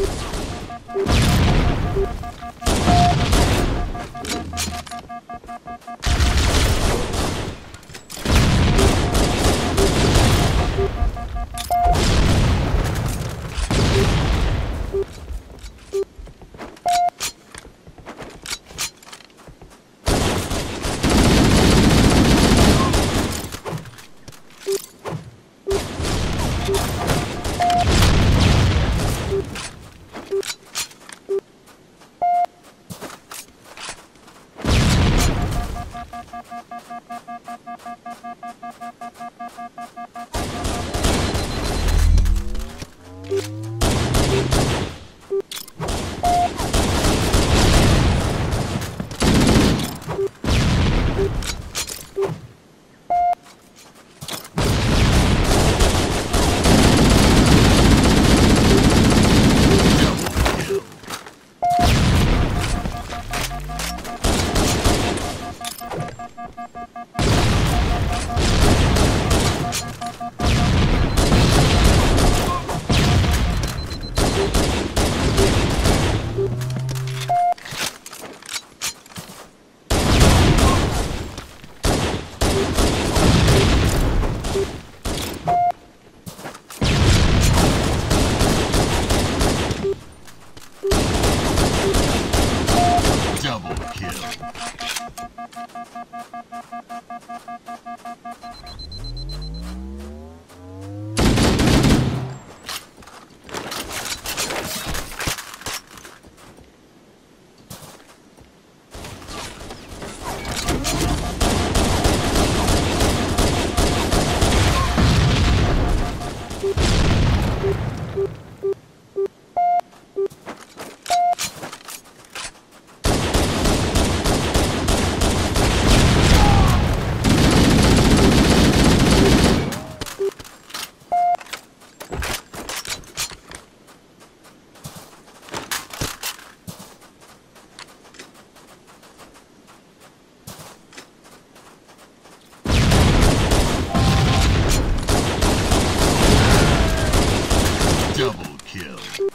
Double Double kill.